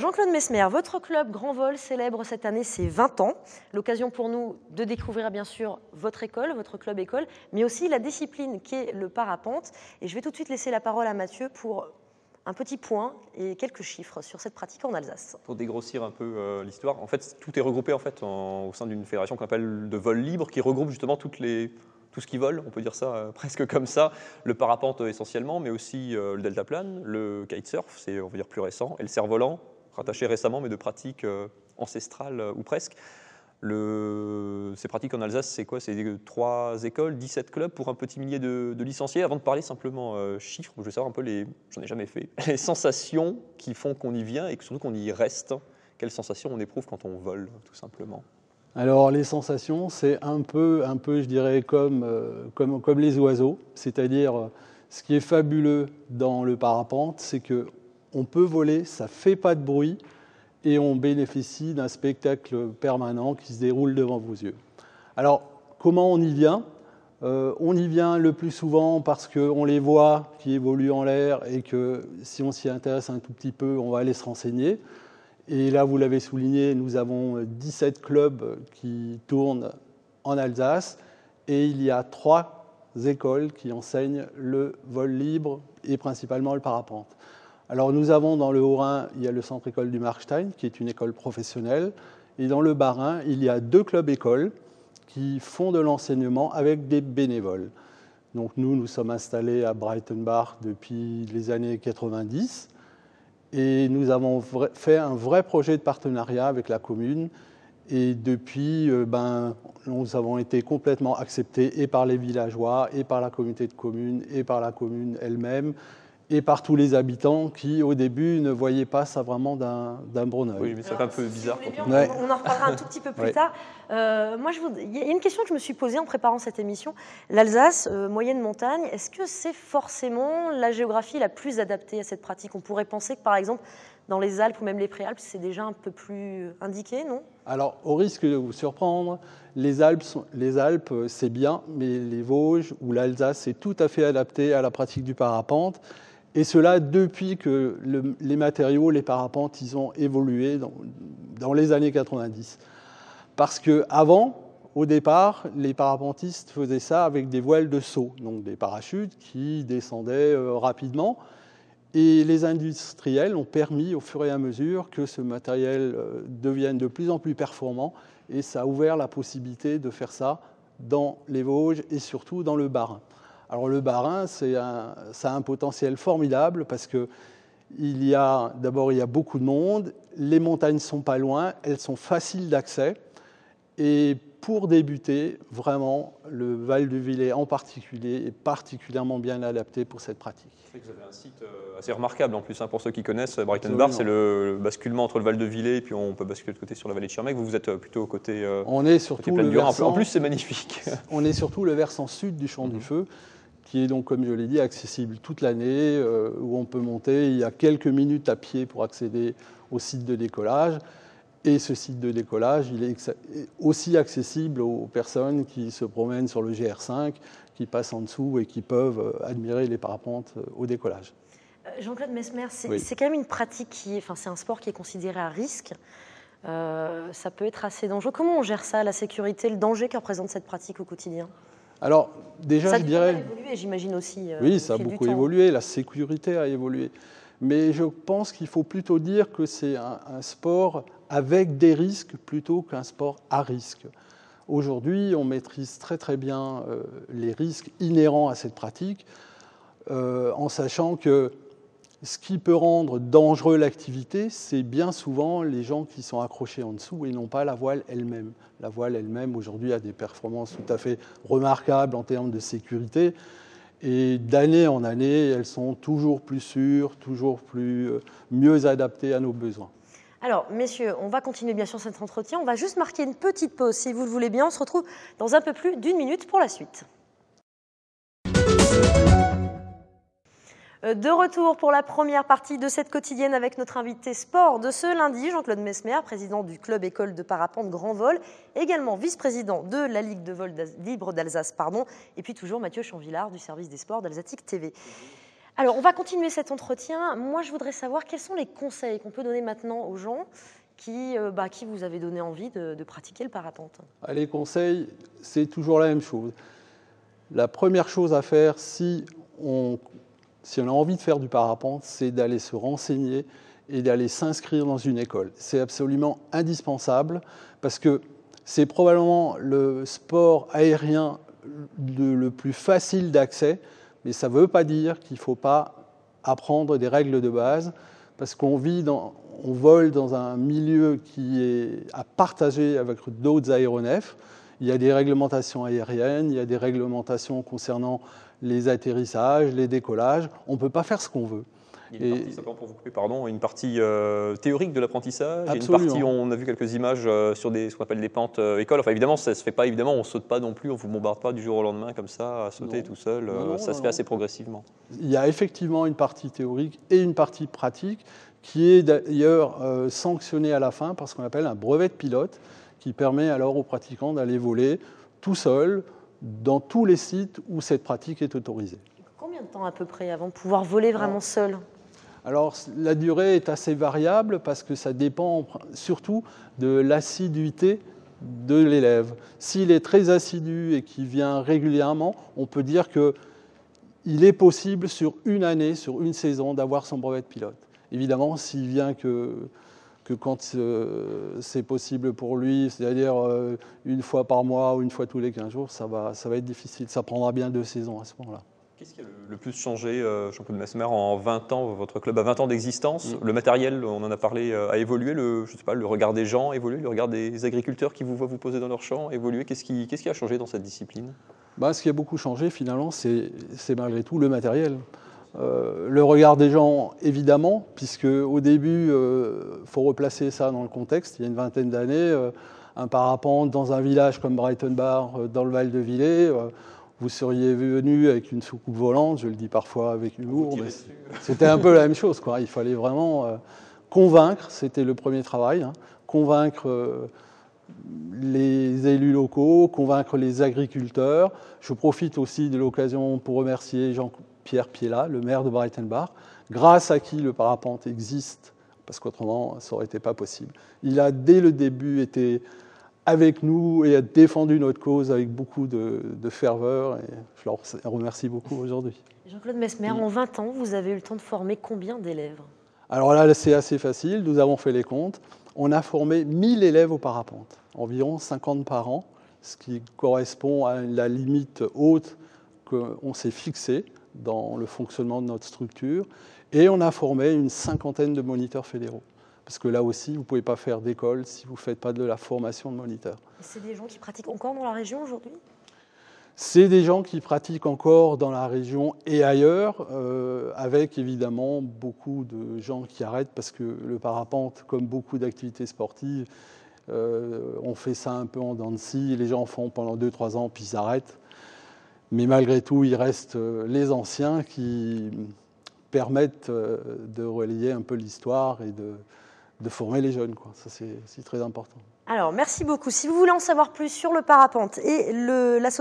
Jean-Claude Mesmer, votre club Grand Vol célèbre cette année ses 20 ans. L'occasion pour nous de découvrir bien sûr votre école, votre club école, mais aussi la discipline qui est le parapente. Et je vais tout de suite laisser la parole à Mathieu pour un petit point et quelques chiffres sur cette pratique en Alsace. Pour dégrossir un peu euh, l'histoire, en fait, tout est regroupé en fait au sein d'une fédération qu'on appelle de vol libre, qui regroupe justement tout ce qui vole, on peut dire ça euh, presque comme ça, le parapente essentiellement, mais aussi euh, le deltaplane, le kitesurf, c'est on va dire plus récent, et le cerf-volant, rattaché récemment, mais de pratiques ancestrales ou presque. Ces pratiques en Alsace, c'est quoi? C'est trois écoles, 17 clubs pour un petit millier de, licenciés? Avant de parler simplement euh, chiffres, je veux savoir un peu les, j'en ai jamais fait, les sensations qui font qu'on y vient et surtout qu'on y reste. Quelles sensations on éprouve quand on vole, tout simplement? Alors les sensations, c'est un peu, un peu, je dirais, comme, euh, comme, comme les oiseaux. C'est-à-dire, euh, ce qui est fabuleux dans le parapente, c'est que on peut voler, ça fait pas de bruit, et on bénéficie d'un spectacle permanent qui se déroule devant vos yeux. Alors, comment on y vient? Euh, On y vient le plus souvent parce qu'on les voit qui évoluent en l'air et que si on s'y intéresse un tout petit peu, on va aller se renseigner. Et là, vous l'avez souligné, nous avons 17 clubs qui tournent en Alsace et il y a trois écoles qui enseignent le vol libre et principalement le parapente. Alors nous avons dans le Haut-Rhin, il y a le centre école du Markstein, qui est une école professionnelle, et dans le Bas-Rhin, il y a deux clubs écoles qui font de l'enseignement avec des bénévoles. Donc nous, nous sommes installés à Breitenbach depuis les années 90 et nous avons fait un vrai projet de partenariat avec la commune. Et depuis, euh, ben, nous avons été complètement acceptés et par les villageois, et par la communauté de communes, et par la commune elle-même et par tous les habitants qui, au début, ne voyaient pas ça vraiment d'un bon oeil. Oui, mais c'est un peu bizarre. on, on, en reparlera un tout petit peu plus tard. Euh, moi, je il y a une question que je me suis posée en préparant cette émission. L'Alsace, euh, moyenne montagne, est-ce que c'est forcément la géographie la plus adaptée à cette pratique? On pourrait penser que, par exemple, dans les Alpes ou même les Préalpes, c'est déjà un peu plus indiqué, non? Alors, au risque de vous surprendre, les Alpes, les Alpes c'est bien, mais les Vosges ou l'Alsace, c'est tout à fait adapté à la pratique du parapente. Et cela depuis que les matériaux, les parapentes, ils ont évolué dans, les années 90. Parce qu'avant, au départ, les parapentistes faisaient ça avec des voiles de saut, donc des parachutes qui descendaient euh, rapidement. Et les industriels ont permis au fur et à mesure que ce matériel euh, devienne de plus en plus performant et ça a ouvert la possibilité de faire ça dans les Vosges et surtout dans le Bas-Rhin. Alors le Bas-Rhin, ça a un potentiel formidable parce que il y a d'abord il y a beaucoup de monde, les montagnes sont pas loin, elles sont faciles d'accès et pour débuter, vraiment, le Val de Villers en particulier est particulièrement bien adapté pour cette pratique. Vous avez un site euh, assez remarquable en plus, hein, pour ceux qui connaissent Brighton Bar, c'est le basculement entre le Val de Villers et puis on peut basculer de côté sur la vallée de Schirmeck. Vous, vous êtes euh, plutôt au côté. Euh, on est surtout le versant, En plus, c'est magnifique. On est surtout le versant sud du Champ du mhm. Feu qui est donc, comme je l'ai dit, accessible toute l'année, euh, où on peut monter. Il y a quelques minutes à pied pour accéder au site de décollage. Et ce site de décollage, il est aussi accessible aux personnes qui se promènent sur le GR5, qui passent en dessous et qui peuvent euh, admirer les parapentes euh, au décollage. Jean-Claude Mesmer, c'est quand même une pratique qui enfin, c'est un sport qui est considéré à risque. ça peut être assez dangereux. Comment on gère ça, la sécurité, le danger que représente cette pratique au quotidien? Alors, déjà, je dirais. Ça a évolué, j'imagine aussi. Euh, oui, ça a beaucoup évolué, la sécurité a évolué. Mais je pense qu'il faut plutôt dire que c'est un, sport avec des risques plutôt qu'un sport à risque. Aujourd'hui, on maîtrise très très bien euh, les risques inhérents à cette pratique, euh, en sachant que ce qui peut rendre dangereux l'activité, c'est bien souvent les gens qui sont accrochés en dessous et non pas la voile elle-même. La voile elle-même, aujourd'hui, a des performances tout à fait remarquables en termes de sécurité. Et d'année en année, elles sont toujours plus sûres, toujours plus, euh, mieux adaptées à nos besoins. Alors, messieurs, on va continuer bien sûr cet entretien. On va juste marquer une petite pause, si vous le voulez bien. On se retrouve dans un peu plus d'une minute pour la suite. De retour pour la première partie de cette quotidienne avec notre invité sport de ce lundi, Jean-Claude Mesmer, président du club école de parapente Grand Vol, également vice-président de la Ligue de vol libre d'Alsace, pardon, et puis toujours Mathieu Chanvillard du service des sports d'Alsatique TV. Alors, on va continuer cet entretien. Moi, je voudrais savoir quels sont les conseils qu'on peut donner maintenant aux gens qui, euh, bah, qui vous avez donné envie de, pratiquer le parapente. Ah, les conseils, c'est toujours la même chose. La première chose à faire, si on, si on a envie de faire du parapente, c'est d'aller se renseigner et d'aller s'inscrire dans une école. C'est absolument indispensable parce que c'est probablement le sport aérien le plus facile d'accès mais ça ne veut pas dire qu'il ne faut pas apprendre des règles de base, parce qu'on vit on vole dans un milieu qui est à partager avec d'autres aéronefs. Il y a des réglementations aériennes, il y a des réglementations concernant les atterrissages, les décollages. On ne peut pas faire ce qu'on veut. Il y a une partie, pour vous couper, pardon, une partie euh, théorique de l'apprentissage, une partie, on a vu quelques images euh, sur des, ce qu'on appelle des pentes euh, écoles. Enfin, évidemment, ça se fait pas, évidemment, on saute pas non plus, on vous bombarde pas du jour au lendemain comme ça, à sauter tout seul. ça se fait assez progressivement. Il y a effectivement une partie théorique et une partie pratique qui est d'ailleurs sanctionnée à la fin par ce qu'on appelle un brevet de pilote, qui permet alors aux pratiquants d'aller voler tout seul dans tous les sites où cette pratique est autorisée. Combien de temps à peu près avant de pouvoir voler vraiment seul? alors la durée est assez variable parce que ça dépend surtout de l'assiduité de l'élève. S'il est très assidu et qu'il vient régulièrement, on peut dire qu'il est possible sur une année, sur une saison, d'avoir son brevet de pilote. Évidemment, s'il vient que, que quand euh, c'est possible pour lui, c'est-à-dire euh, une fois par mois ou une fois tous les 15 jours, ça va, ça va être difficile. Ça prendra bien deux saisons à ce moment-là. Qu'est-ce qui a le, plus changé, euh, Jean-Claude Mesmer, en 20 ans Votre club a 20 ans d'existence? Mm. Le matériel, on en a parlé, a évolué. Le, je sais pas, le regard des gens a évolué. Le regard des agriculteurs qui vous voient vous poser dans leur champ a évolué. Qu'est-ce qui, qu'est-ce qui a changé dans cette discipline? Bah, Ce qui a beaucoup changé, finalement, c'est, malgré tout le matériel. Euh, le regard des gens, évidemment, puisque au début, il euh, faut replacer ça dans le contexte. Il y a une vingtaine d'années, un parapente dans un village comme Brighton Bar, dans le Val de Villers vous seriez venu avec une soucoupe volante, je le dis parfois avec humour, mais c'était un peu la même chose. Quoi. Il fallait vraiment euh, convaincre, c'était le premier travail, hein, convaincre euh, les élus locaux, convaincre les agriculteurs. Je profite aussi de l'occasion pour remercier Jean-Pierre Piela, le maire de Bar, grâce à qui le parapente existe, parce qu'autrement, ça n'aurait été pas possible. Il a, dès le début, été avec nous et a défendu notre cause avec beaucoup de, ferveur. Et je leur remercie beaucoup aujourd'hui. Jean-Claude Mesmer, en 20 ans, vous avez eu le temps de former combien d'élèves? Alors là, c'est assez facile. Nous avons fait les comptes. On a formé 1000 élèves au parapente, environ 50 par an, ce qui correspond à la limite haute qu'on s'est fixée dans le fonctionnement de notre structure. Et on a formé une cinquantaine de moniteurs fédéraux. Parce que là aussi, vous ne pouvez pas faire d'école si vous ne faites pas de la formation de moniteur. C'est des gens qui pratiquent encore dans la région aujourd'hui? C'est des gens qui pratiquent encore dans la région et ailleurs, euh, avec évidemment beaucoup de gens qui arrêtent parce que le parapente, comme beaucoup d'activités sportives, euh, on fait ça un peu en dents de scie, les gens font pendant 2-3 ans puis ils arrêtent. Mais malgré tout, il reste euh, les anciens qui permettent de relier un peu l'histoire et de, former les jeunes. Ça, c'est très important. Alors, merci beaucoup. Si vous voulez en savoir plus sur le parapente et l'association,